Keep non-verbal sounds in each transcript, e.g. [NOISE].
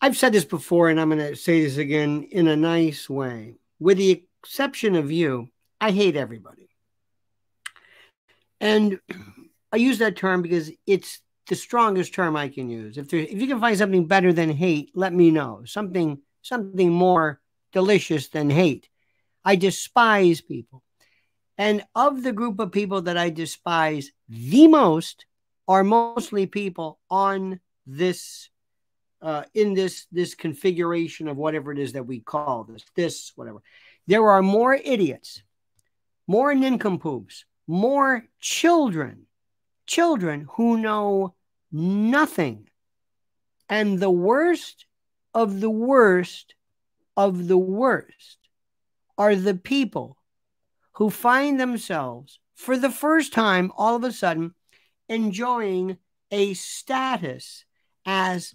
I've said this before, and I'm going to say this again in a nice way. With the exception of you, I hate everybody. And [CLEARS THROAT] I use that term because it's the strongest term I can use. If there, if you can find something better than hate, let me know. Something something more delicious than hate. I despise people. And of the group of people that I despise the most are mostly people on this uh, in this this configuration of whatever it is that we call this this whatever. There are more idiots more nincompoops more children children who know nothing. And the worst of the worst of the worst are the people who find themselves for the first time all of a sudden enjoying a status as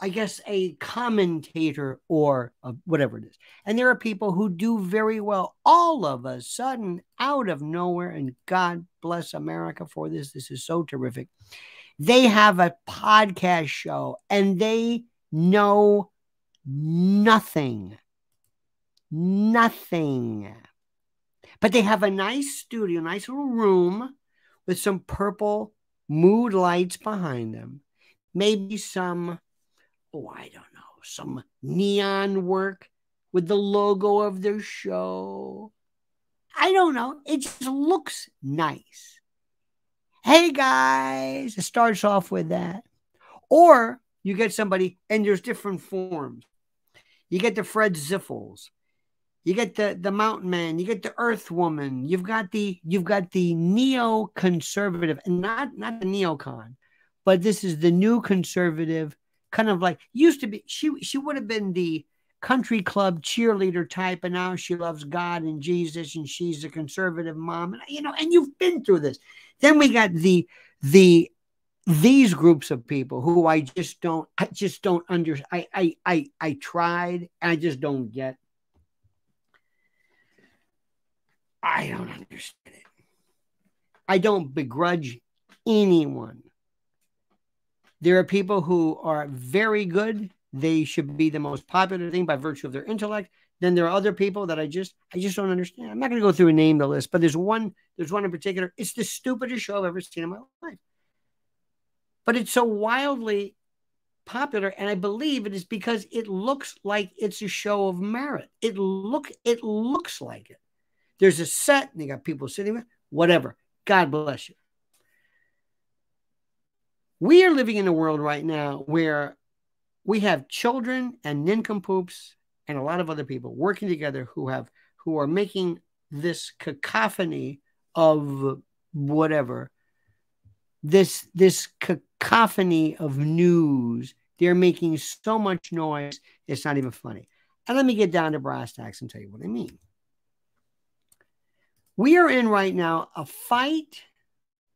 I guess a commentator or a, whatever it is. And there are people who do very well all of a sudden out of nowhere. And God bless America for this. This is so terrific. They have a podcast show and they know nothing. Nothing. But they have a nice studio, nice little room with some purple mood lights behind them. Maybe some, oh, I don't know, some neon work with the logo of their show. I don't know. It just looks nice. Hey guys, it starts off with that. Or you get somebody, and there's different forms. You get the Fred Ziffels, you get the the mountain man you get the earth woman you've got the you've got the neo-conservative and not not the neocon but this is the new conservative kind of like used to be she she would have been the country club cheerleader type and now she loves god and jesus and she's a conservative mom and you know and you've been through this then we got the the these groups of people who i just don't i just don't under i i i, I tried and i just don't get I don't understand it. I don't begrudge anyone. There are people who are very good. They should be the most popular thing by virtue of their intellect. Then there are other people that I just I just don't understand. I'm not going to go through and name the list, but there's one there's one in particular. It's the stupidest show I've ever seen in my life. But it's so wildly popular and I believe it is because it looks like it's a show of merit. It look it looks like it. There's a set, and they got people sitting there, whatever. God bless you. We are living in a world right now where we have children and nincompoops and a lot of other people working together who have who are making this cacophony of whatever this this cacophony of news. They're making so much noise it's not even funny. And let me get down to brass tacks and tell you what i mean. We are in right now a fight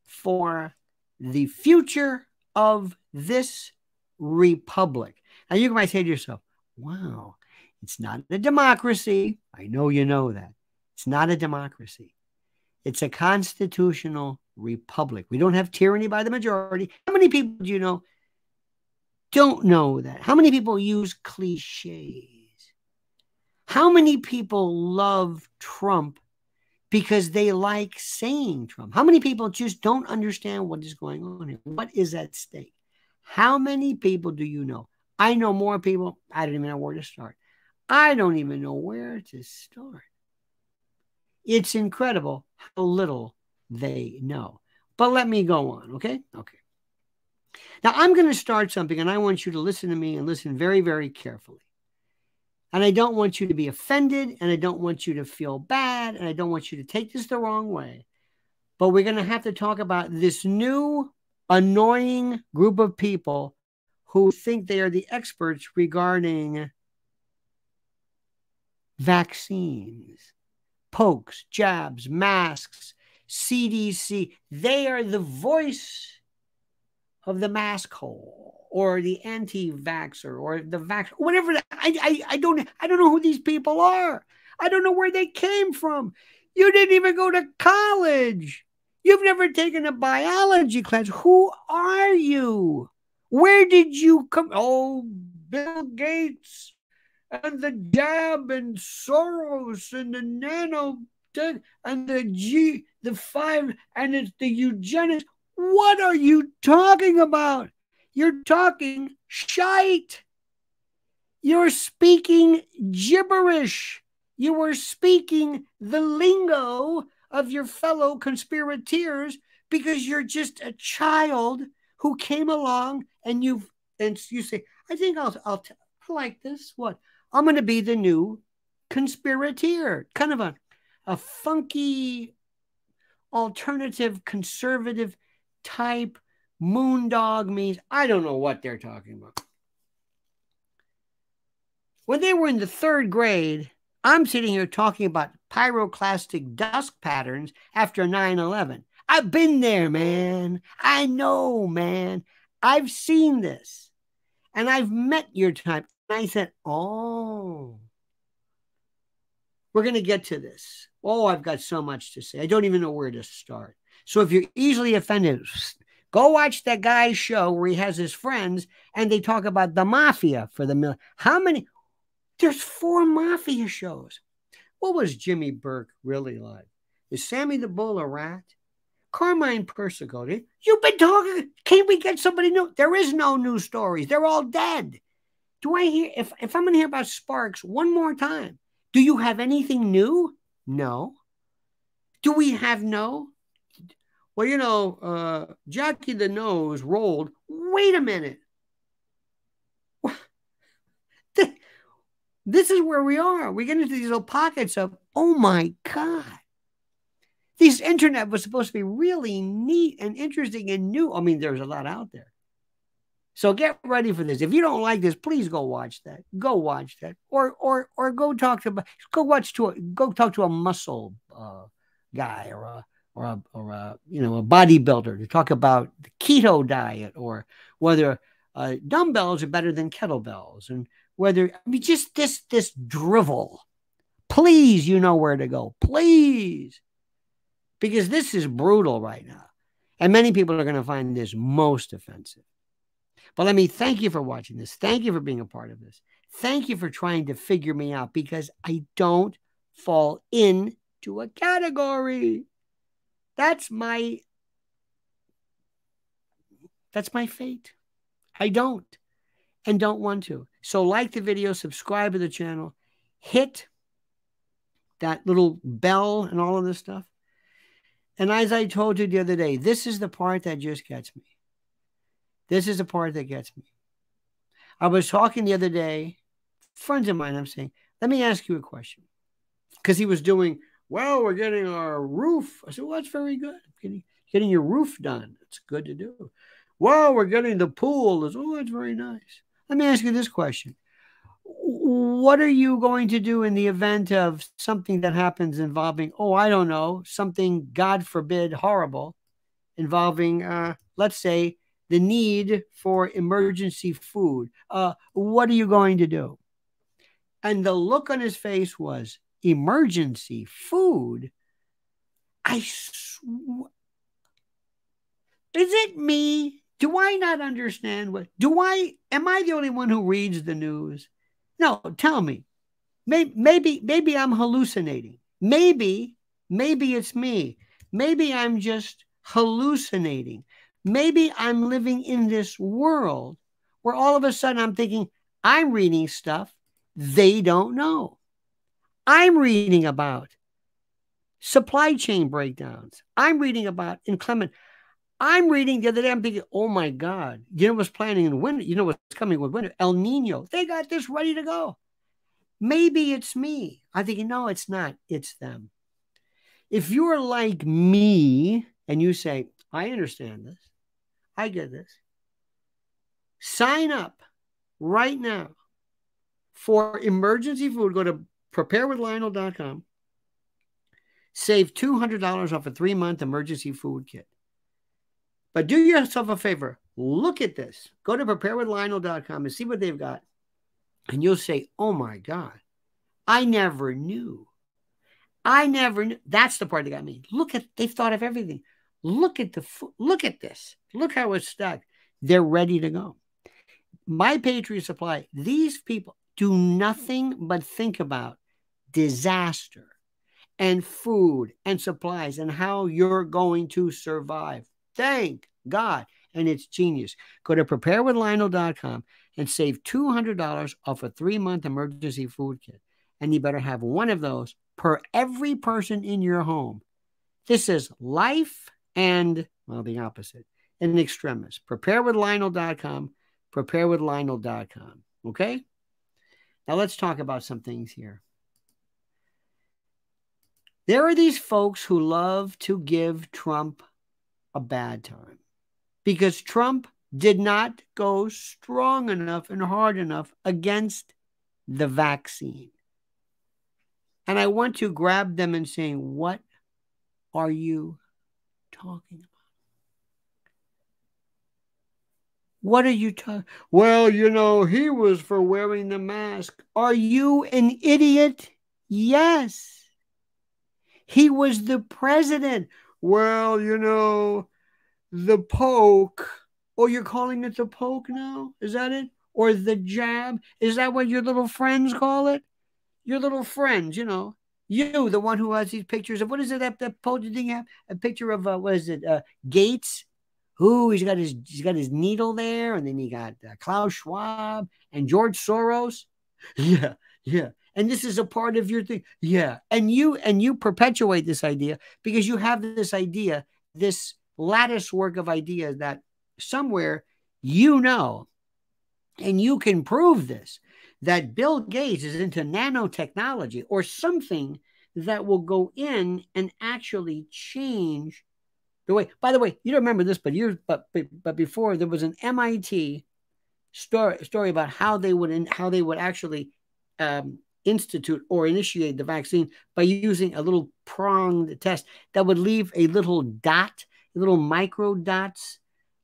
for the future of this republic. Now, you might say to yourself, wow, it's not a democracy. I know you know that. It's not a democracy, it's a constitutional republic. We don't have tyranny by the majority. How many people do you know don't know that? How many people use cliches? How many people love Trump because they like saying Trump. How many people just don't understand what is going on here? What is at stake? How many people do you know? I know more people. I don't even know where to start. I don't even know where to start. It's incredible how little they know. But let me go on, okay? Okay. Now I'm going to start something, and I want you to listen to me and listen very, very carefully. And I don't want you to be offended and I don't want you to feel bad and I don't want you to take this the wrong way. But we're going to have to talk about this new annoying group of people who think they are the experts regarding vaccines, pokes, jabs, masks, CDC. They are the voice of the mask hole or the anti-vaxxer or the vax, whatever. I, I, I don't, I don't know who these people are. I don't know where they came from. You didn't even go to college. You've never taken a biology class. Who are you? Where did you come? Oh, Bill Gates and the jab and Soros and the nano and the G, the five, and it's the eugenics. What are you talking about? You're talking shite. You're speaking gibberish. You were speaking the lingo of your fellow conspirators because you're just a child who came along and you've and you say, I think I'll I'll t- I like this. What? I'm going to be the new conspirator. Kind of a a funky alternative conservative type moondog means I don't know what they're talking about. When they were in the third grade, I'm sitting here talking about pyroclastic dust patterns after 9 11. I've been there, man. I know, man. I've seen this. And I've met your type. And I said, oh, we're going to get to this. Oh, I've got so much to say. I don't even know where to start. So if you're easily offended, go watch that guy's show where he has his friends and they talk about the mafia for the million. How many? There's four mafia shows. What was Jimmy Burke really like? Is Sammy the Bull a rat? Carmine Persico, you've been talking. Can't we get somebody new? There is no new stories. They're all dead. Do I hear if, if I'm gonna hear about Sparks one more time? Do you have anything new? No. Do we have no? Well, you know, uh, Jackie the Nose rolled. Wait a minute. [LAUGHS] This is where we are. We get into these little pockets of, oh my God. This internet was supposed to be really neat and interesting and new. I mean, there's a lot out there. So get ready for this. If you don't like this, please go watch that. Go watch that, or or or go talk to go watch to a, go talk to a muscle uh, guy or a or a or a you know a bodybuilder to talk about the keto diet or whether uh, dumbbells are better than kettlebells and whether I mean just this this drivel. Please, you know where to go. Please, because this is brutal right now, and many people are going to find this most offensive. But let me thank you for watching this. Thank you for being a part of this. Thank you for trying to figure me out because I don't fall into a category. That's my that's my fate. I don't and don't want to. So like the video, subscribe to the channel, hit that little bell and all of this stuff. And as I told you the other day, this is the part that just gets me. This is the part that gets me. I was talking the other day, friends of mine, I'm saying, let me ask you a question. Because he was doing, well, we're getting our roof. I said, well, that's very good. Getting, getting your roof done. It's good to do. Well, we're getting the pool. Oh, that's very nice. Let me ask you this question. What are you going to do in the event of something that happens involving, oh, I don't know, something, God forbid, horrible involving, uh, let's say, the need for emergency food. Uh, what are you going to do? And the look on his face was emergency food. I is it me? Do I not understand what? Do I? Am I the only one who reads the news? No, tell me. Maybe, maybe, maybe I'm hallucinating. Maybe, maybe it's me. Maybe I'm just hallucinating. Maybe I'm living in this world where all of a sudden I'm thinking, I'm reading stuff they don't know. I'm reading about supply chain breakdowns. I'm reading about inclement. I'm reading the other day, I'm thinking, oh my God, you know what's planning in winter? You know what's coming with winter? El Nino. They got this ready to go. Maybe it's me. I'm thinking, no, it's not. It's them. If you're like me and you say, I understand this, I get this. Sign up right now for emergency food. Go to preparewithlionel.com. Save $200 off a three month emergency food kit. But do yourself a favor. Look at this. Go to preparewithlionel.com and see what they've got. And you'll say, oh my God, I never knew. I never knew. That's the part that got me. Look at, they've thought of everything. Look at the look at this. Look how it's stacked. They're ready to go. My Patriot Supply, these people do nothing but think about disaster and food and supplies and how you're going to survive. Thank God. And it's genius. Go to preparewithlionel.com and save $200 off a three month emergency food kit. And you better have one of those per every person in your home. This is life and, well, the opposite, in extremis. Preparewithlionel.com, preparewithlionel.com. Okay? Now let's talk about some things here. There are these folks who love to give Trump a bad time because Trump did not go strong enough and hard enough against the vaccine. And I want to grab them and saying, What are you talking about? What are you talking? Well, you know, he was for wearing the mask. Are you an idiot? Yes. He was the president. Well, you know, the poke. Oh, you're calling it the poke now? Is that it? Or the jab? Is that what your little friends call it? Your little friends, you know. You, the one who has these pictures of what is it that that posted thing have? A picture of uh, what is it? Uh, Gates who he's got his he's got his needle there, and then he got uh, Klaus Schwab and George Soros. [LAUGHS] Yeah, yeah. And this is a part of your thing. Yeah. And you and you perpetuate this idea because you have this idea, this lattice work of ideas that somewhere you know, and you can prove this, that Bill Gates is into nanotechnology or something that will go in and actually change the way, by the way, you don't remember this, but years, but but before there was an MIT story story about how they would in, how they would actually um, institute or initiate the vaccine by using a little pronged test that would leave a little dot, little micro dots,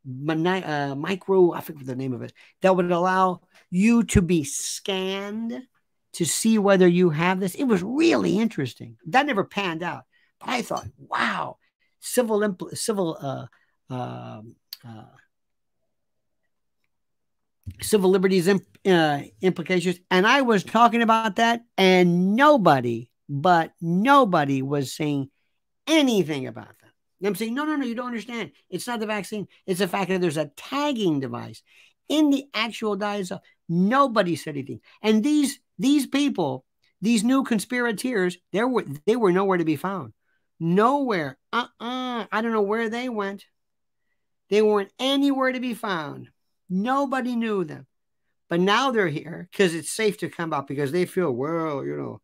uh, micro, I forget the name of it, that would allow you to be scanned to see whether you have this. It was really interesting. That never panned out. But I thought, wow, civil civil uh, uh, uh, civil liberties imp- uh, implications, and I was talking about that, and nobody, but nobody was saying anything about that. I'm saying, no, no, no, you don't understand. It's not the vaccine. It's the fact that there's a tagging device in the actual itself. Nobody said anything. And these these people, these new conspirators, they were they were nowhere to be found. Nowhere. Uh uh I don't know where they went. They weren't anywhere to be found. Nobody knew them. But now they're here because it's safe to come out because they feel, well, you know,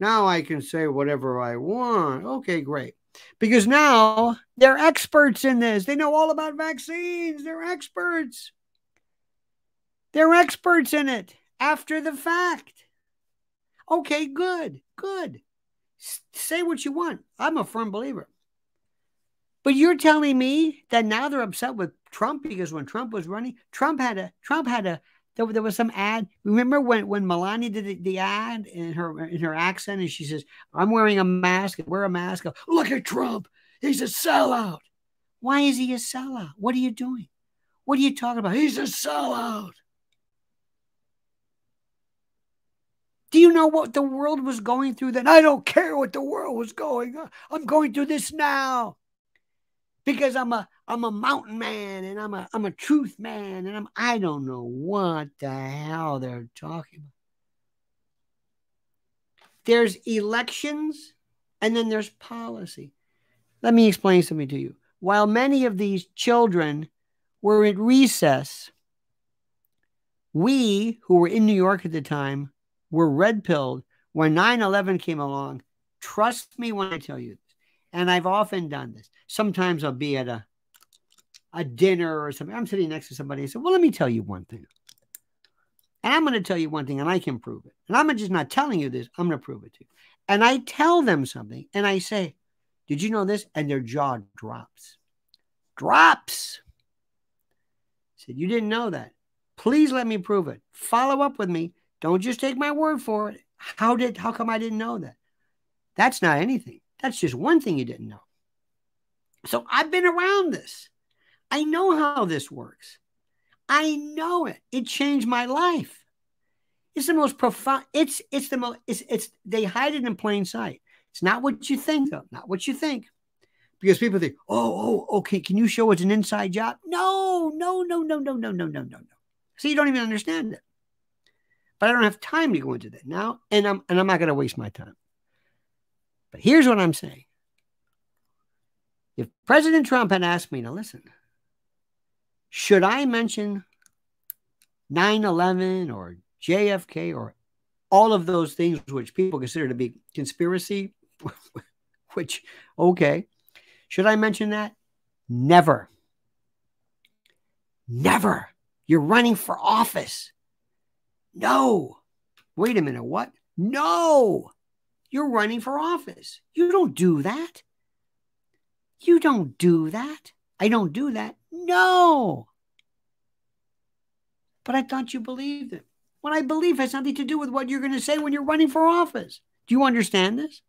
now I can say whatever I want. Okay, great. Because now they're experts in this. They know all about vaccines. They're experts. They're experts in it after the fact. Okay, good, good say what you want. I'm a firm believer. But you're telling me that now they're upset with Trump because when Trump was running, Trump had a Trump had a there, there was some ad. Remember when when Melania did the, the, ad in her in her accent and she says, "I'm wearing a mask. Wear a mask." Look at Trump. He's a sellout. Why is he a sellout? What are you doing? What are you talking about? He's a sellout. Do you know what the world was going through then? I don't care what the world was going on. I'm going through this now. Because I'm a I'm a mountain man and I'm a I'm a truth man and I'm I don't know what the hell they're talking about. There's elections and then there's policy. Let me explain something to you. While many of these children were at recess, we who were in New York at the time were red pilled when 9 11 came along. Trust me when I tell you. And I've often done this. Sometimes I'll be at a, a dinner or something. I'm sitting next to somebody and say, Well, let me tell you one thing. And I'm going to tell you one thing and I can prove it. And I'm just not telling you this, I'm going to prove it to you. And I tell them something and I say, Did you know this? And their jaw drops. Drops. I said, You didn't know that. Please let me prove it. Follow up with me don't just take my word for it. How did how come I didn't know that? That's not anything. That's just one thing you didn't know. So I've been around this. I know how this works. I know it. It changed my life. It's the most profound. It's it's the most. It's it's they hide it in plain sight. It's not what you think, though. Not what you think, because people think, oh, oh, okay. Can you show it's an inside job? No, no, no, no, no, no, no, no, no, no. So you don't even understand it. But I don't have time to go into that now, and I'm and I'm not going to waste my time. But here's what I'm saying. If President Trump had asked me to listen, should I mention 9 11 or JFK or all of those things which people consider to be conspiracy? [LAUGHS] which, okay. Should I mention that? Never. Never. You're running for office. No. Wait a minute. What? No. You're running for office. You don't do that. You don't do that. I don't do that. No. But I thought you believed it. What I believe has nothing to do with what you're going to say when you're running for office. Do you understand this?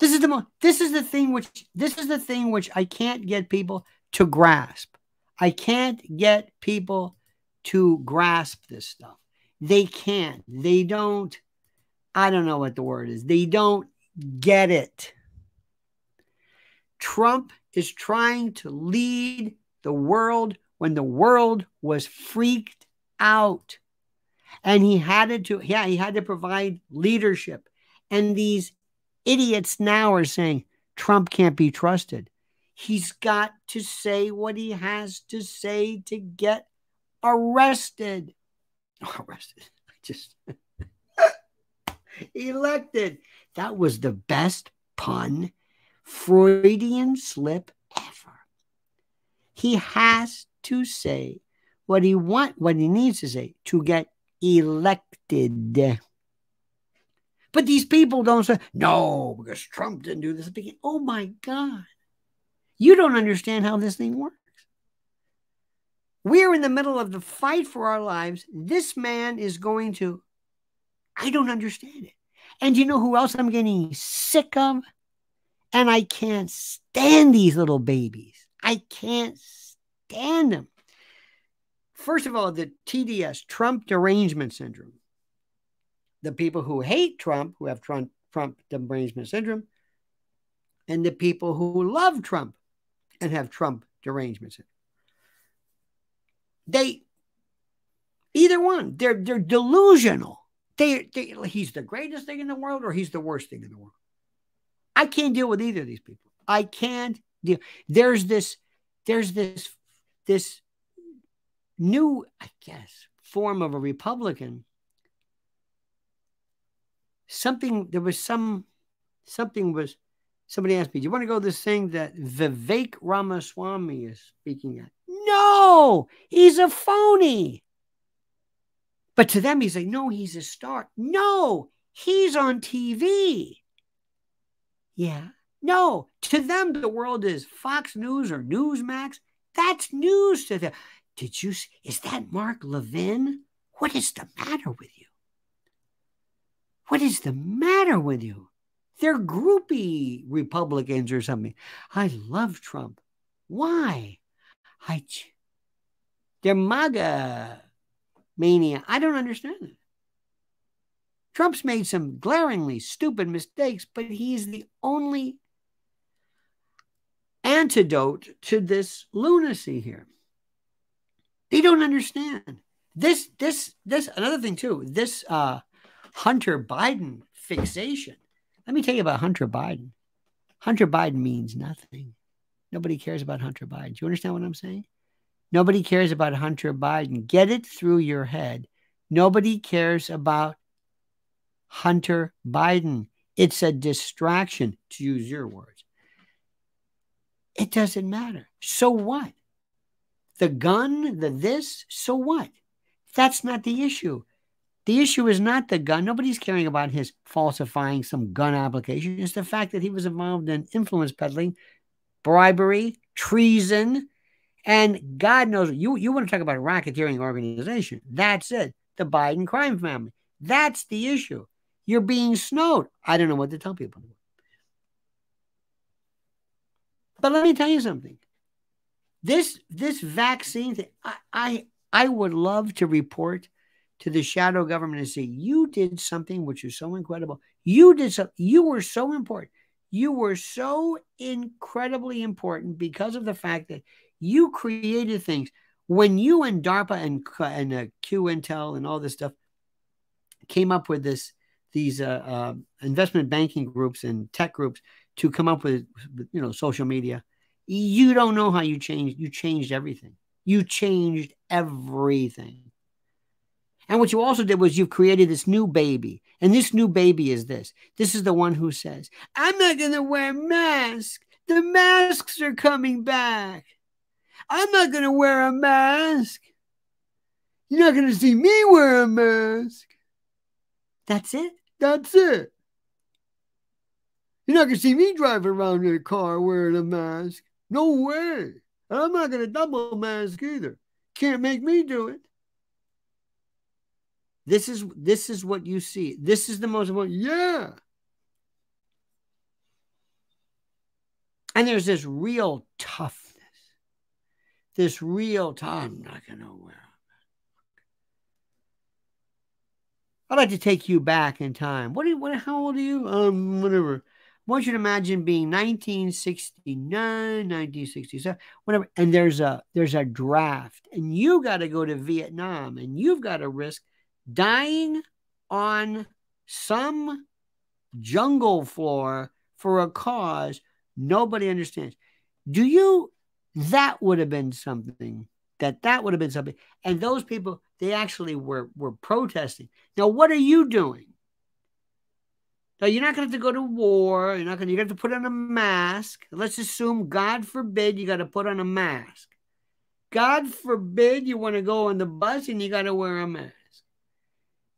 This is the mo- this is the thing which this is the thing which I can't get people to grasp. I can't get people to grasp this stuff. They can't. They don't I don't know what the word is. They don't get it. Trump is trying to lead the world when the world was freaked out. And he had to, yeah, he had to provide leadership. And these idiots now are saying Trump can't be trusted. He's got to say what he has to say to get arrested. Oh, [LAUGHS] arrested. I just elected. That was the best pun, Freudian slip ever. He has to say what he want, what he needs to say to get elected. But these people don't say, no, because Trump didn't do this. Oh my God. You don't understand how this thing works. We're in the middle of the fight for our lives. This man is going to, I don't understand it. And you know who else I'm getting sick of? And I can't stand these little babies. I can't stand them. First of all, the TDS, Trump derangement syndrome. The people who hate Trump, who have Trump, Trump derangement syndrome, and the people who love Trump and have Trump derangement syndrome. They, either one, they're, they're delusional. They, they, he's the greatest thing in the world or he's the worst thing in the world. I can't deal with either of these people. I can't deal. There's this, there's this, this new, I guess, form of a Republican. Something, there was some, something was, somebody asked me, do you want to go to this thing that Vivek Ramaswamy is speaking at? No, he's a phony. But to them, he's like, no, he's a star. No, he's on TV. Yeah. No, to them, the world is Fox News or Newsmax. That's news to them. Did you? Is that Mark Levin? What is the matter with you? What is the matter with you? They're groupie Republicans or something. I love Trump. Why? I. They're MAGA mania. I don't understand it. Trump's made some glaringly stupid mistakes, but he's the only antidote to this lunacy here. They don't understand. This, this, this, another thing too, this uh, Hunter Biden fixation. Let me tell you about Hunter Biden. Hunter Biden means nothing. Nobody cares about Hunter Biden. Do you understand what I'm saying? Nobody cares about Hunter Biden. Get it through your head. Nobody cares about Hunter Biden. It's a distraction, to use your words. It doesn't matter. So what? The gun, the this, so what? That's not the issue. The issue is not the gun. Nobody's caring about his falsifying some gun application. It's the fact that he was involved in influence peddling, bribery, treason, and God knows you, you want to talk about a racketeering organization. That's it. The Biden crime family. That's the issue. You're being snowed. I don't know what to tell people. But let me tell you something. This this vaccine thing, I, I I would love to report to the shadow government and say, you did something which is so incredible. You did something, you were so important. You were so incredibly important because of the fact that you created things. When you and DARPA and, and uh, Q Intel and all this stuff came up with this, these uh, uh, investment banking groups and tech groups to come up with, you know, social media, you don't know how you changed. You changed everything. You changed everything. And what you also did was you've created this new baby. And this new baby is this. This is the one who says, I'm not going to wear masks. The masks are coming back. I'm not going to wear a mask. You're not going to see me wear a mask. That's it. That's it. You're not going to see me driving around in a car wearing a mask. No way. And I'm not going to double mask either. Can't make me do it. This is this is what you see. This is the most important. Yeah. And there's this real toughness. This real time. I'm not gonna wear. I'd like to take you back in time. What? Are, what? How old are you? Um, whatever. I want you to imagine being 1969, 1967, whatever, and there's a there's a draft, and you got to go to Vietnam, and you've got to risk dying on some jungle floor for a cause nobody understands. Do you? That would have been something. That that would have been something. And those people, they actually were were protesting. Now, what are you doing? Now, you're not going to have to go to war. You're not going you have to put on a mask. Let's assume, God forbid, you got to put on a mask. God forbid you want to go on the bus and you got to wear a mask.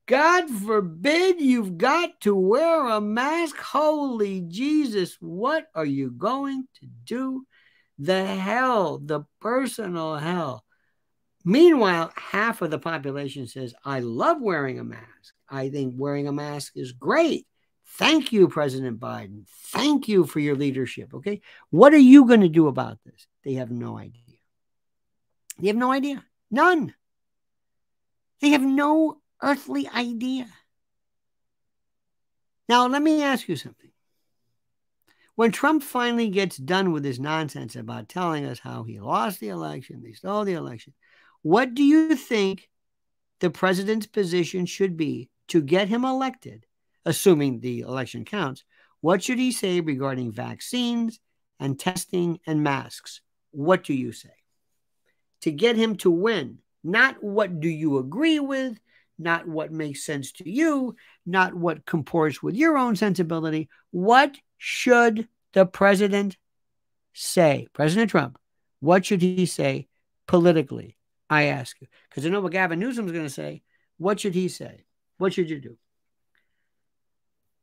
God forbid you've got to wear a mask. Holy Jesus, what are you going to do? The hell, the personal hell. Meanwhile, half of the population says, I love wearing a mask. I think wearing a mask is great. Thank you, President Biden. Thank you for your leadership. Okay. What are you going to do about this? They have no idea. They have no idea. None. They have no earthly idea. Now, let me ask you something. When Trump finally gets done with his nonsense about telling us how he lost the election, they stole the election, what do you think the president's position should be to get him elected assuming the election counts, what should he say regarding vaccines and testing and masks? What do you say? To get him to win, not what do you agree with, not what makes sense to you, not what comports with your own sensibility. What should the president say? President Trump, what should he say politically? I ask you. Because I know what Gavin Newsom's going to say. What should he say? What should you do?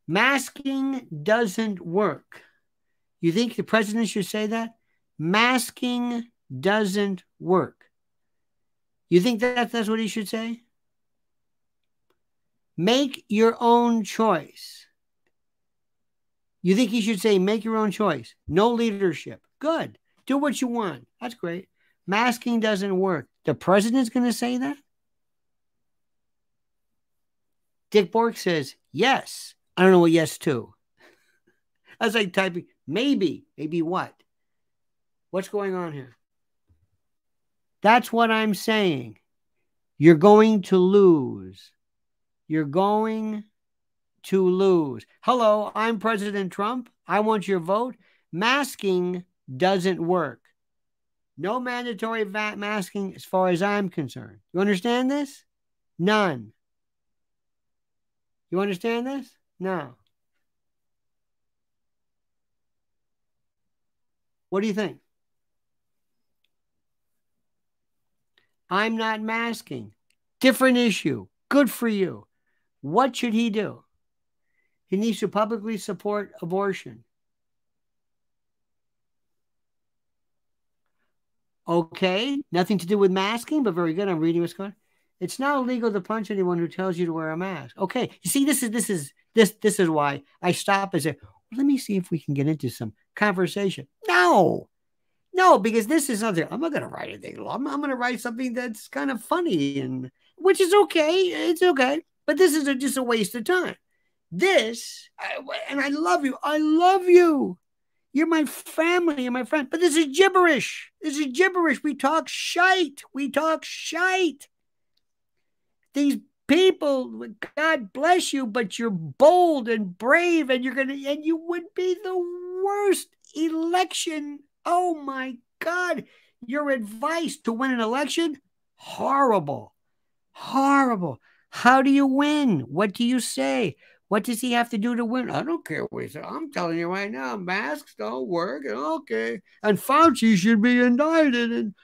Masking doesn't work. You think the president should say that? Masking doesn't work. You think that that's what he should say? Make your own choice. You think he should say, make your own choice? No leadership. Good. Do what you want. That's great. Masking doesn't work. The president's going to say that? Dick Bork says, yes. I don't know what yes to. [LAUGHS] That's like typing maybe. Maybe what? What's going on here? That's what I'm saying. You're going to lose. You're going to lose. Hello, I'm President Trump. I want your vote. Masking doesn't work. No mandatory VAT masking as far as I'm concerned. You understand this? None. You understand this? No. What do you think? I'm not masking. Different issue. Good for you. What should he do? He needs to publicly support abortion. Okay, nothing to do with masking, but very good. I'm reading what's going on. It's not illegal to punch anyone who tells you to wear a mask. Okay, you see, this is this is this this is why I stop and say, well, let me see if we can get into some conversation. No, No, because this is something I'm not going to write anything. I'm, I'm going to write something that's kind of funny and which is okay. It's okay. But this is a, just a waste of time. This, and I love you. I love you. You're my family. You're my friend. But this is gibberish. This is gibberish. We talk shite. We talk shite. These people, God bless you, but you're bold and brave, and you're gonna, and you would be the worst election. Oh my God. Your advice to win an election? Horrible. Horrible. How do you win? What do you say? What does he have to do to win? I don't care what he said. I'm telling you right now, masks don't work. And okay. And Fauci should be indicted. And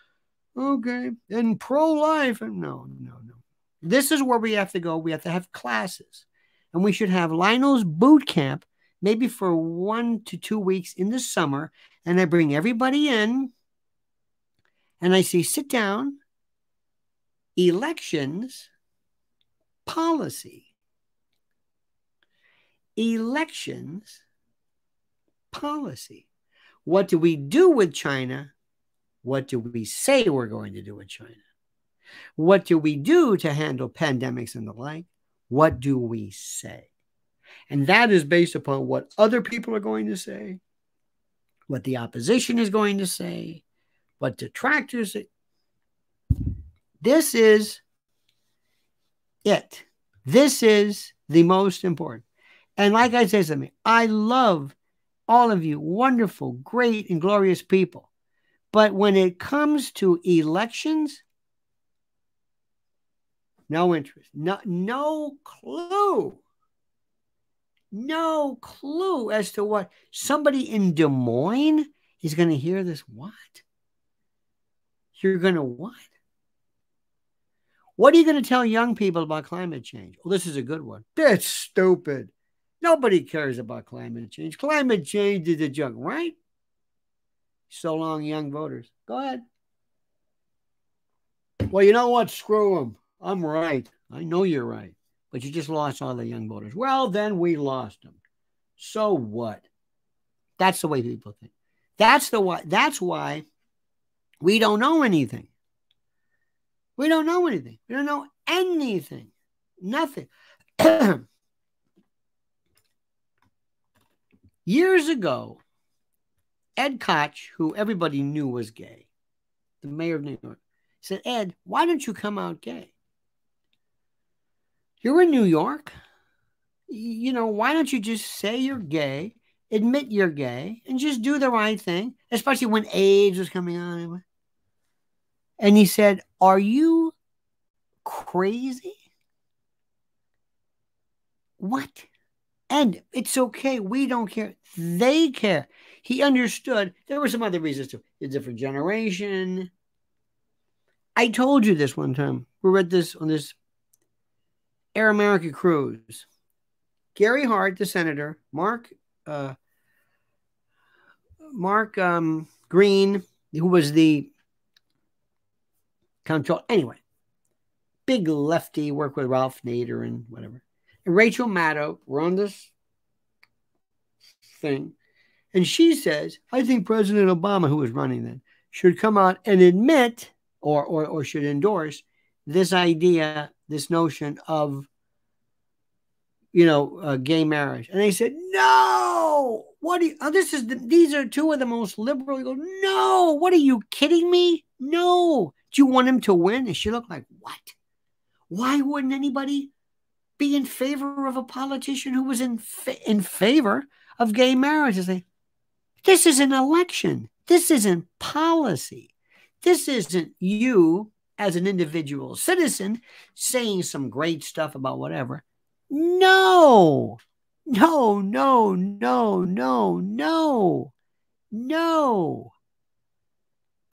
okay. And pro life. And no, no, no. This is where we have to go. We have to have classes. And we should have Lionel's boot camp maybe for one to two weeks in the summer. And I bring everybody in and I say, sit down, elections, policy. Elections, policy. What do we do with China? What do we say we're going to do with China? What do we do to handle pandemics and the like? What do we say? And that is based upon what other people are going to say, what the opposition is going to say, what detractors. This is it. This is the most important. And like I said something, I love all of you, wonderful, great, and glorious people. But when it comes to elections, no interest, no, no clue, no clue as to what somebody in Des Moines is going to hear this. What? You're going to what? What are you going to tell young people about climate change? Well, this is a good one. That's stupid. Nobody cares about climate change. Climate change is a joke, right? So long, young voters. Go ahead. Well, you know what? Screw them. I'm right. I know you're right. But you just lost all the young voters. Well, then we lost them. So what? That's the way people think. That's the why. That's why we don't know anything. We don't know anything. We don't know anything. Nothing. [CLEARS THROAT] Years ago, Ed Koch, who everybody knew was gay, the mayor of New York, said, Ed, why don't you come out gay? You're in New York. You know, why don't you just say you're gay, admit you're gay, and just do the right thing, especially when AIDS was coming on. And he said, Are you crazy? What? And it's okay. We don't care. They care. He understood. There were some other reasons too. A different generation. I told you this one time. We read this on this Air America cruise. Gary Hart, the senator, Mark uh, Mark um, Green, who was the control. Anyway, big lefty, worked with Ralph Nader and whatever. Rachel Maddow were on this thing. And she says, I think President Obama, who was running then, should come out and admit or, or, or should endorse this idea, this notion of, you know, uh, gay marriage. And they said, no, what do you, oh, this is, the, these are two of the most liberal. You go, no, what are you kidding me? No. Do you want him to win? And she looked like, what? Why wouldn't anybody be in favor of a politician who was in fa- in favor of gay marriage. Say, this is an election. This isn't policy. This isn't you as an individual citizen saying some great stuff about whatever. No, no, no, no, no, no, no.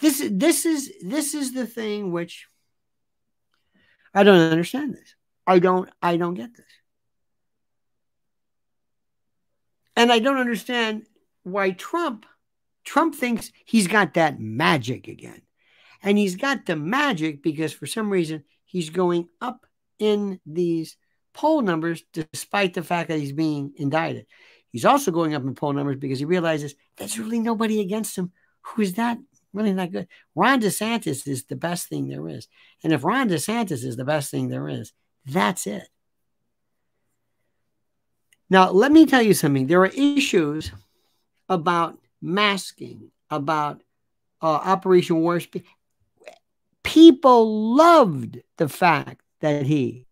This this is this is the thing which I don't understand this. I don't I don't get this. And I don't understand why Trump Trump thinks he's got that magic again. And he's got the magic because for some reason he's going up in these poll numbers despite the fact that he's being indicted. He's also going up in poll numbers because he realizes there's really nobody against him who is that Really not good. Ron DeSantis is the best thing there is. And if Ron DeSantis is the best thing there is, that's it. Now, let me tell you something. There are issues about masking, about uh, Operation Warp Speed. People loved the fact that he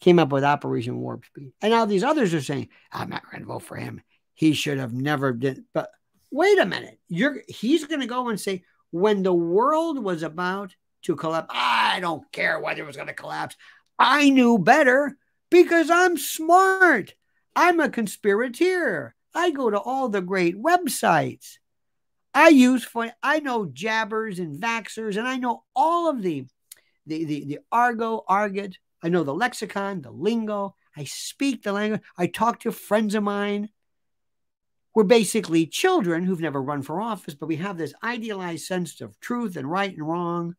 came up with Operation Warp Speed. And now these others are saying, I'm not going to vote for him. He should have never did. But wait a minute. You're he's going to go and say, when the world was about to collapse, I don't care whether it was going to collapse. I knew better because I'm smart. I'm a conspirator. I go to all the great websites. I use for I know jabbers and vaxers, and I know all of the the the, the argo, argot. I know the lexicon, the lingo. I speak the language. I talk to friends of mine. We're basically children who've never run for office, but we have this idealized sense of truth and right and wrong.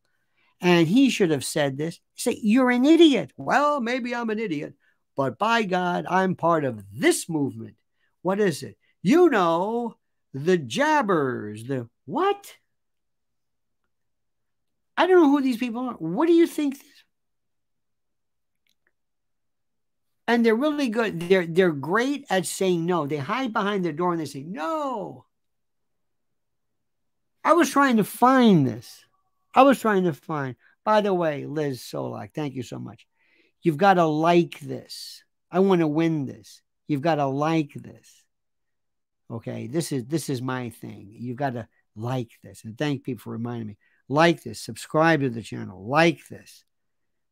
And he should have said this. Say, you're an idiot. Well, maybe I'm an idiot, but by God, I'm part of this movement. What is it? You know, the jabbers, the what? I don't know who these people are. What do you think? And they're really good. They're they're great at saying no. They hide behind the door and they say no. I was trying to find this. I was trying to find. By the way, Liz Solak, thank you so much. You've got to like this. I want to win this. You've got to like this. Okay, this is this is my thing. You've got to like this. And thank people for reminding me. Like this, subscribe to the channel, like this.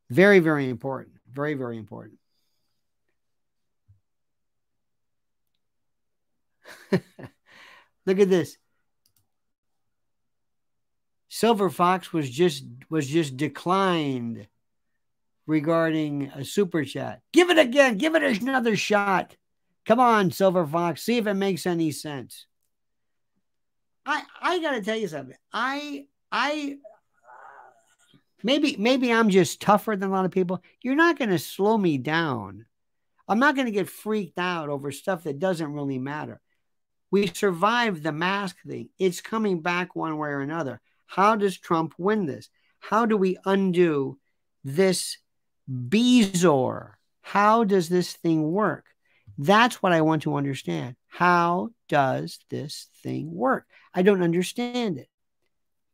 Very, very important. Very, very important. [LAUGHS] Look at this. Silver Fox was just was just declined regarding a super chat. Give it again. Give it another shot. Come on, Silver Fox. See if it makes any sense. I I gotta tell you something. I I maybe maybe I'm just tougher than a lot of people. You're not gonna slow me down. I'm not gonna get freaked out over stuff that doesn't really matter. We survived the mask thing. It's coming back one way or another. How does Trump win this? How do we undo this Bezor? How does this thing work? That's what I want to understand. How does this thing work? I don't understand it.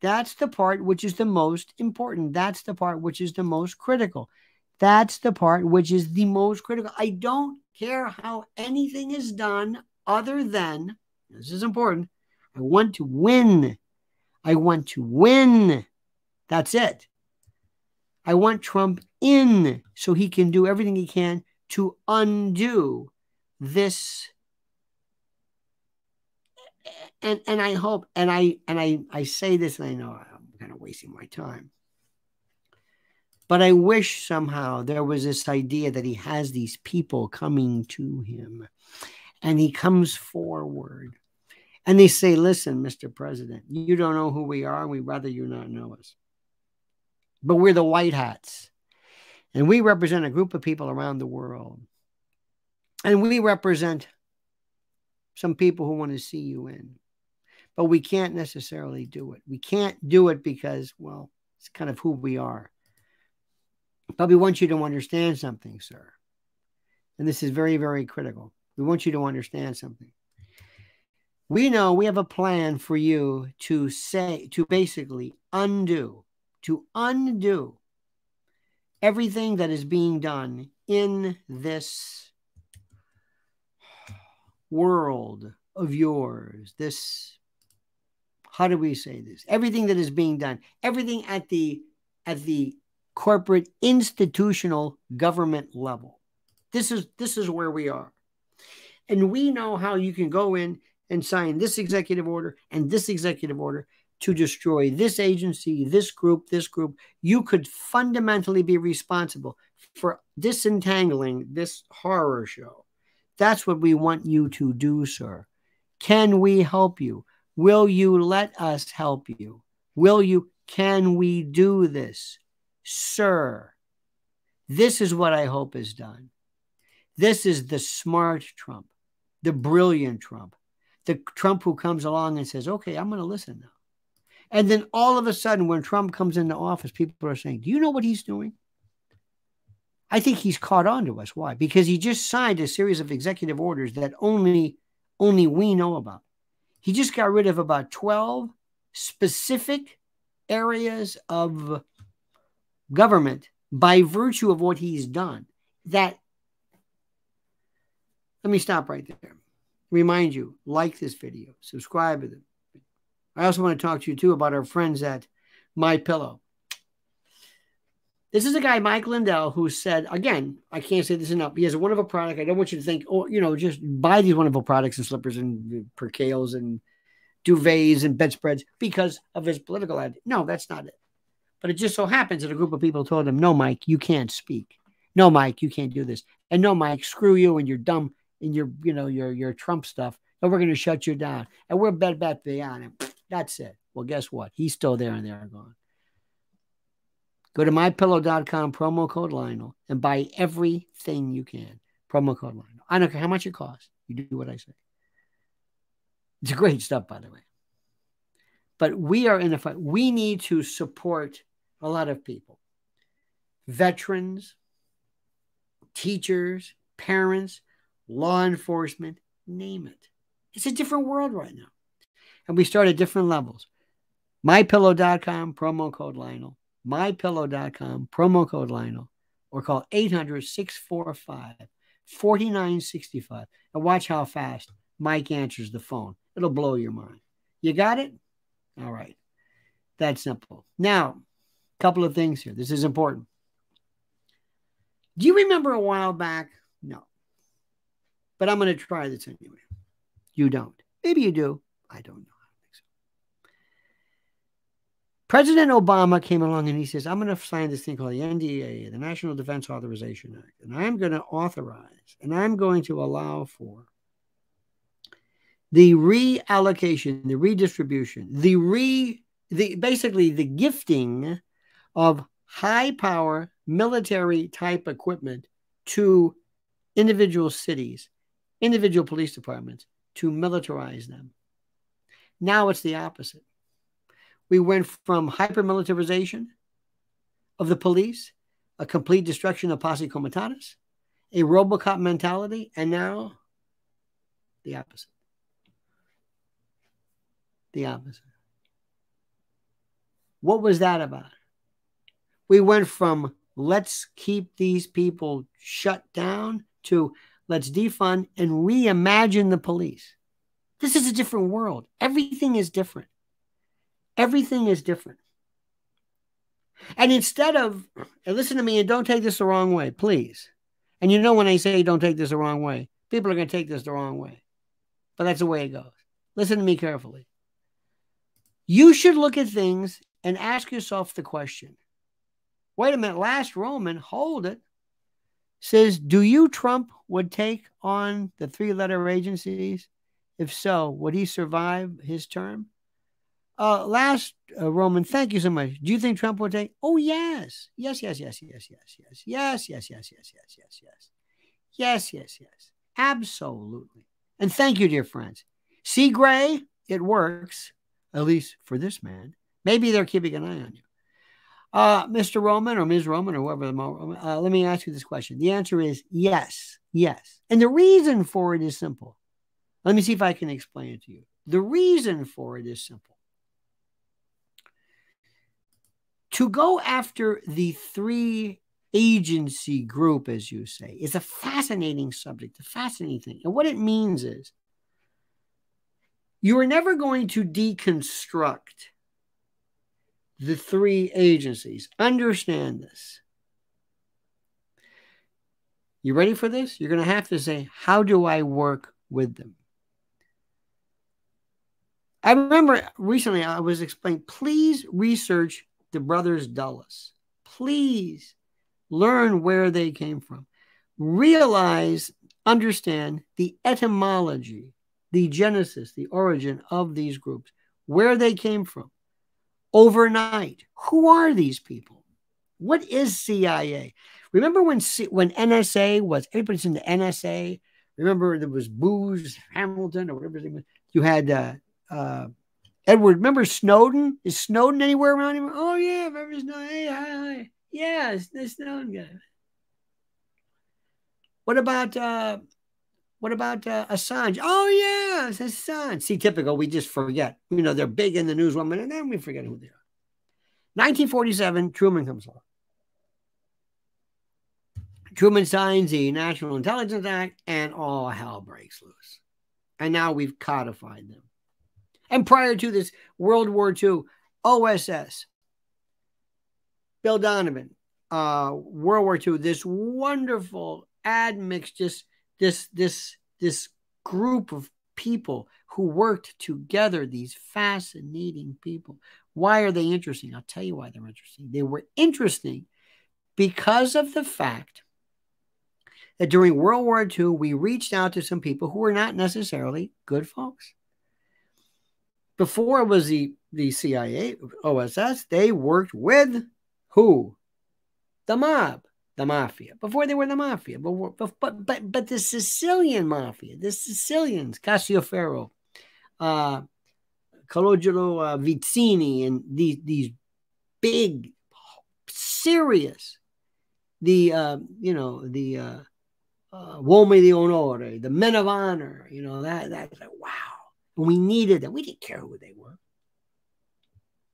That's the part which is the most important. That's the part which is the most critical. That's the part which is the most critical. I don't care how anything is done other than this is important. I want to win. I want to win. That's it. I want Trump in so he can do everything he can to undo this and and I hope and I and I I say this and I know I'm kind of wasting my time. But I wish somehow there was this idea that he has these people coming to him and he comes forward and they say, Listen, Mr. President, you don't know who we are, we'd rather you not know us. But we're the white hats, and we represent a group of people around the world and we represent some people who want to see you in. But we can't necessarily do it. We can't do it because, well, it's kind of who we are. But we want you to understand something, sir. And this is very, very critical. We want you to understand something. We know we have a plan for you to say, to basically undo, to undo everything that is being done in this world of yours, this, how do we say this? Everything that is being done, everything at the at the corporate institutional government level. This is this is where we are. And we know how you can go in and sign this executive order and this executive order to destroy this agency, this group, this group. You could fundamentally be responsible for disentangling this horror show. That's what we want you to do, sir. Can we help you? Will you let us help you? Will you? Can we do this? Sir, this is what I hope is done. This is the smart Trump, the brilliant Trump, the Trump who comes along and says, okay, I'm going to listen now. And then all of a sudden, when Trump comes into office, people are saying, Do you know what he's doing? I think he's caught on to us. Why? Because he just signed a series of executive orders that only, only we know about. He just got rid of about 12 specific areas of government by virtue of what he's done. That, let me stop right there. Remind you, like this video, subscribe to them. I also want to talk to you too about our friends at My Pillow. This is a guy, Mike Lindell, who said, again, I can't say this enough. He has a wonderful product. I don't want you to think, oh, you know, just buy these wonderful products and slippers and percales and duvets and bedspreads because of his political ad. No, that's not it. But it just so happens that a group of people told him, no, Mike, you can't speak. No, Mike, you can't do this. And no, Mike, screw you and your dumb and your, you know, your your Trump stuff. And we're going to shut you down. And we're bed back beyond him. That's it. Well, guess what? He's still there and they're gone. Go to mypillow.com, promo code Lionel, and buy everything you can. Promo code Lionel. I don't care how much it costs. You do what I say. It's great stuff, by the way. But we are in a fight. We need to support a lot of people veterans, teachers, parents, law enforcement, name it. It's a different world right now. And we start at different levels. MyPillow.com, promo code Lionel mypillow.com, promo code Lionel, or call 800 645 4965 and watch how fast Mike answers the phone. It'll blow your mind. You got it? All right. That's simple. Now, a couple of things here. This is important. Do you remember a while back? No. But I'm going to try this anyway. You don't. Maybe you do. I don't know. President Obama came along and he says, I'm going to sign this thing called the NDA, the National Defense Authorization Act, and I'm going to authorize and I'm going to allow for the reallocation, the redistribution, the re the basically the gifting of high power military type equipment to individual cities, individual police departments to militarize them. Now it's the opposite. We went from hypermilitarization of the police, a complete destruction of posse comitatus, a Robocop mentality, and now the opposite. The opposite. What was that about? We went from let's keep these people shut down to let's defund and reimagine the police. This is a different world. Everything is different. Everything is different. And instead of, and listen to me and don't take this the wrong way, please. And you know, when I say don't take this the wrong way, people are going to take this the wrong way. But that's the way it goes. Listen to me carefully. You should look at things and ask yourself the question wait a minute, last Roman, hold it, says, Do you, Trump, would take on the three letter agencies? If so, would he survive his term? Uh, last uh, Roman, thank you so much. Do you think Trump will take? Oh yes, yes, yes, yes, yes, yes, yes, yes, yes, yes, yes, yes, yes, yes, yes, yes, yes, absolutely. And thank you, dear friends. See, Gray, it works at least for this man. Maybe they're keeping an eye on you. Uh, Mr. Roman or Ms. Roman or whoever the uh, let me ask you this question. The answer is yes, yes. And the reason for it is simple. Let me see if I can explain it to you. The reason for it is simple. to go after the three agency group, as you say, is a fascinating subject, a fascinating thing. And what it means is you are never going to deconstruct the three agencies. Understand this. You ready for this? You're going to have to say, How do I work with them? I remember recently I was explaining, please research the brothers Dulles. Please learn where they came from. Realize, understand the etymology, the genesis, the origin of these groups, where they came from. Overnight, who are these people? What is CIA? Remember when C- when NSA was everybody's in the NSA? Remember there was Booz Hamilton or whatever his was. You had uh, uh, Edward, remember Snowden? Is Snowden anywhere around him? Oh yeah, remember Snowden? Hey, hi, hi. Yeah, the Snowden guy. What about uh what about uh, Assange? Oh yeah, Assange. See, typical. We just forget. You know, they're big in the news one minute, and then we forget who they are. 1947, Truman comes along. Truman signs the National Intelligence Act, and all hell breaks loose. And now we've codified them. And prior to this, World War II, OSS, Bill Donovan, uh, World War II, this wonderful admix, just this this this group of people who worked together, these fascinating people. Why are they interesting? I'll tell you why they're interesting. They were interesting because of the fact that during World War II, we reached out to some people who were not necessarily good folks. Before it was the, the CIA, OSS, they worked with who? The mob, the mafia. Before they were the mafia, but but but but the Sicilian mafia, the Sicilians, Cascioferro, uh, Calogero uh, Vizzini, and these these big, serious, the uh, you know the uh, uh, uomini di onore, the men of honor. You know that that's like wow we needed them. We didn't care who they were.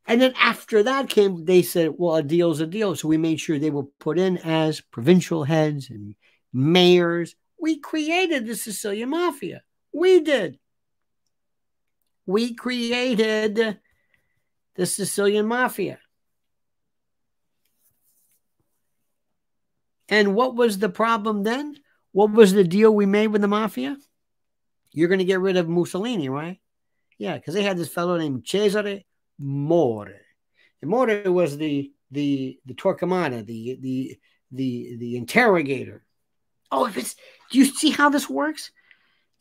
And then after that came, they said, well, a deal's a deal. So we made sure they were put in as provincial heads and mayors. We created the Sicilian Mafia. We did. We created the Sicilian Mafia. And what was the problem then? What was the deal we made with the Mafia? You're going to get rid of Mussolini, right? Yeah, because they had this fellow named Cesare Mori. And Mori was the the the Torquemada, the the the the interrogator. Oh, if it's do you see how this works?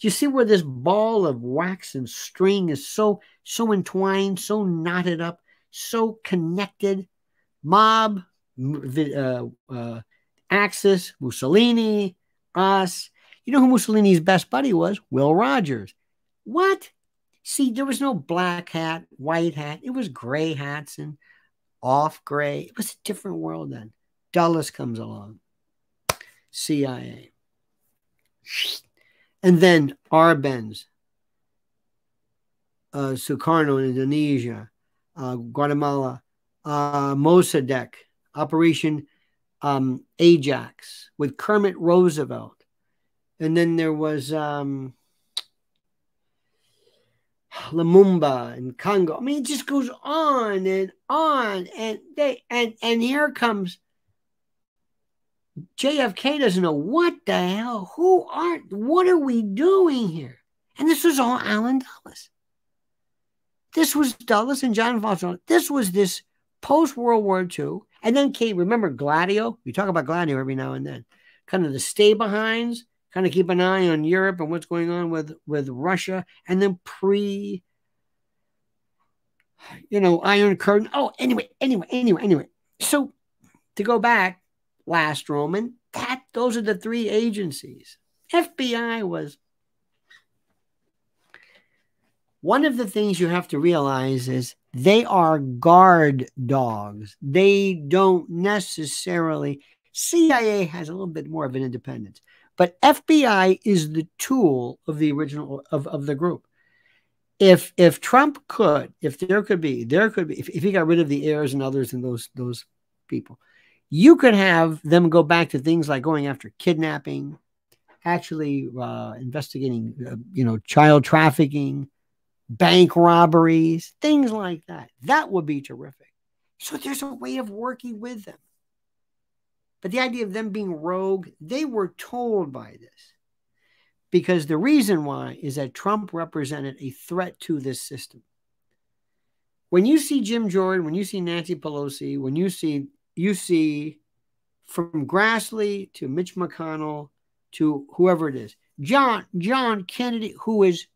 Do you see where this ball of wax and string is so so entwined, so knotted up, so connected? Mob, uh, uh, Axis, Mussolini, us, you know who Mussolini's best buddy was? Will Rogers. What? See, there was no black hat, white hat. It was gray hats and off gray. It was a different world then. Dulles comes along. CIA. And then Arbenz, uh, Sukarno in Indonesia, uh, Guatemala, uh, Mossadegh, Operation um, Ajax with Kermit Roosevelt and then there was um, Lumumba and Congo. I mean, it just goes on and on, and they and and here comes JFK. Doesn't know what the hell. Who are? What are we doing here? And this was all Alan Dulles. This was Dulles and John Foster. This was this post World War II, and then Kate. Remember Gladio? We talk about Gladio every now and then. Kind of the stay behinds kind of keep an eye on Europe and what's going on with with Russia, and then pre, you know, Iron Curtain. Oh, anyway, anyway, anyway, anyway. So to go back, last Roman, that those are the three agencies. FBI was one of the things you have to realize is they are guard dogs. They don't necessarily. CIA has a little bit more of an independence. But FBI is the tool of the original of, of the group. If if Trump could, if there could be, there could be, if, if he got rid of the heirs and others and those those people, you could have them go back to things like going after kidnapping, actually uh, investigating, uh, you know, child trafficking, bank robberies, things like that. That would be terrific. So there's a way of working with them. But the idea of them being rogue, they were told by this. Because the reason why is that Trump represented a threat to this system. When you see Jim Jordan, when you see Nancy Pelosi, when you see you see from Grassley to Mitch McConnell to whoever it is, John John Kennedy, who is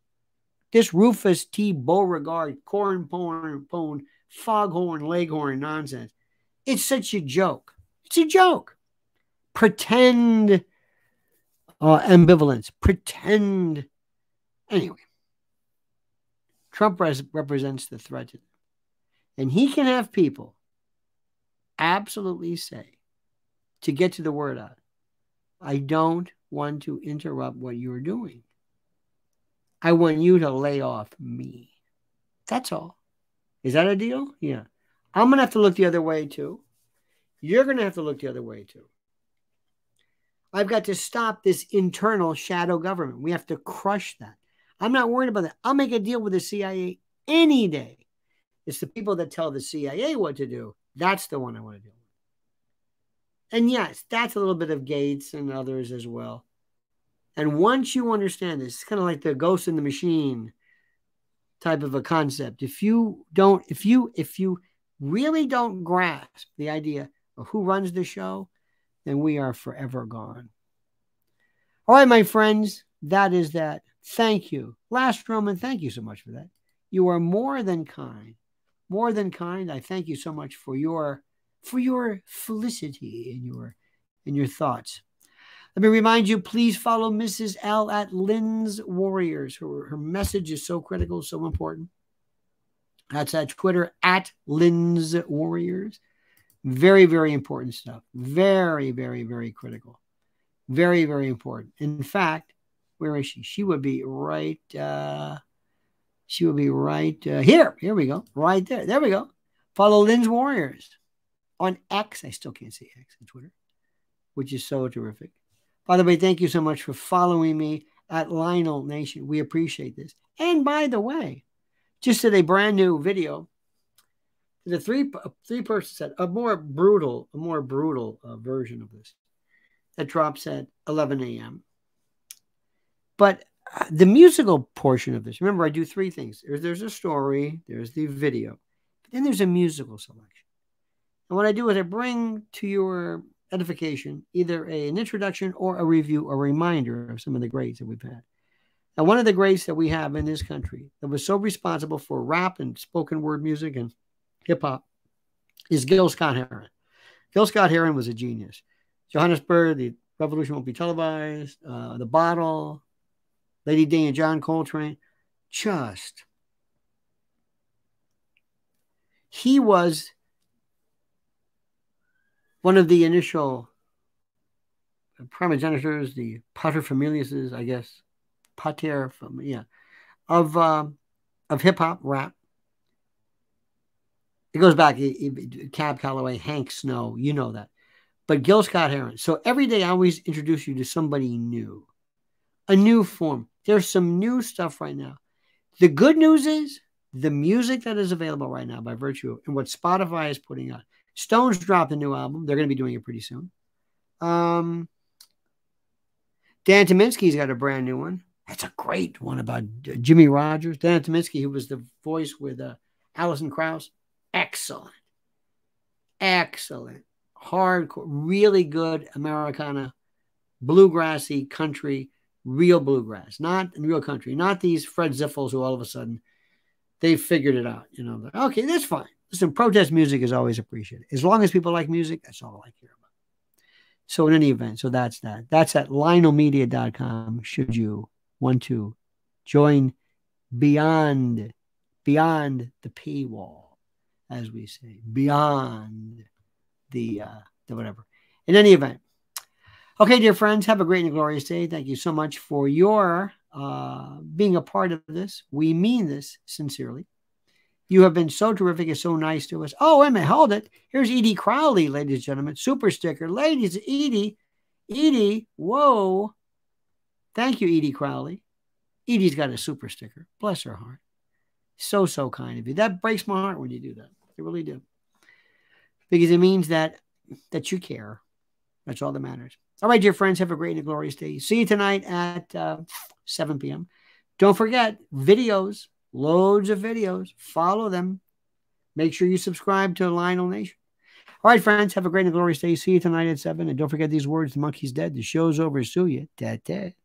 this Rufus T. Beauregard, corn pone, foghorn, leghorn nonsense. It's such a joke. It's a joke pretend uh, ambivalence, pretend. Anyway, Trump res- represents the threat. And he can have people absolutely say, to get to the word out, I don't want to interrupt what you're doing. I want you to lay off me. That's all. Is that a deal? Yeah. I'm going to have to look the other way too. You're going to have to look the other way too. I've got to stop this internal shadow government. We have to crush that. I'm not worried about that. I'll make a deal with the CIA any day. It's the people that tell the CIA what to do. That's the one I want to deal with. And yes, that's a little bit of Gates and others as well. And once you understand this, it's kind of like the ghost in the machine type of a concept. If you don't, if you, if you really don't grasp the idea of who runs the show, then we are forever gone. All right, my friends, that is that. Thank you. Last Roman, thank you so much for that. You are more than kind. More than kind. I thank you so much for your for your felicity in your in your thoughts. Let me remind you, please follow Mrs. L at Lynn's Warriors. Her, her message is so critical, so important. That's at Twitter at Lynn's Warriors. Very, very important stuff. Very, very, very critical. Very, very important. In fact, where is she? She would be right. Uh, she would be right uh, here. Here we go. Right there. There we go. Follow Lynn's Warriors on X. I still can't say X on Twitter, which is so terrific. By the way, thank you so much for following me at Lionel Nation. We appreciate this. And by the way, just did a brand new video. The three three person set, a more brutal, a more brutal uh, version of this that drops at 11 a.m. But uh, the musical portion of this, remember, I do three things. There's, there's a story, there's the video, then there's a musical selection. And what I do is I bring to your edification either a, an introduction or a review, a reminder of some of the greats that we've had. Now, one of the greats that we have in this country that was so responsible for rap and spoken word music and hip hop is Gil Scott Heron. Gil Scott Heron was a genius. Johannesburg, the revolution won't be televised, uh, the bottle, Lady Day and John Coltrane. Just, he was one of the initial primogenitors, the paterfamiliases, I guess, pater, yeah, of uh, of hip hop rap. It goes back, Cab Calloway, Hank Snow, you know that. But Gil Scott Heron. So every day I always introduce you to somebody new, a new form. There's some new stuff right now. The good news is the music that is available right now by virtue of and what Spotify is putting out. Stones dropped a new album. They're going to be doing it pretty soon. Um, Dan Tyminski's got a brand new one. That's a great one about Jimmy Rogers. Dan Tyminski, who was the voice with uh, Alison Krauss. Excellent. Excellent. Hardcore, really good Americana, bluegrassy country, real bluegrass, not in real country, not these Fred Ziffels who all of a sudden they figured it out. You know, okay, that's fine. Listen, protest music is always appreciated. As long as people like music, that's all I care about. So in any event, so that's that. That's at lionelmedia.com. Should you want to join beyond beyond the paywall, as we say, beyond the uh the whatever. In any event. Okay, dear friends, have a great and glorious day. Thank you so much for your uh being a part of this. We mean this sincerely. You have been so terrific and so nice to us. Oh, wait a minute, hold it. Here's Edie Crowley, ladies and gentlemen. Super sticker. Ladies, Edie, Edie, whoa. Thank you, Edie Crowley. Edie's got a super sticker. Bless her heart. So, so kind of you. That breaks my heart when you do that. It really do. Because it means that that you care. That's all that matters. All right, dear friends, have a great and glorious day. See you tonight at uh, 7 p.m. Don't forget videos Loads of videos. Follow them. Make sure you subscribe to Lionel Nation. All right, friends, have a great and glorious day. See you tonight at 7. And don't forget these words the monkey's dead. The show's over. Sue you. Dead.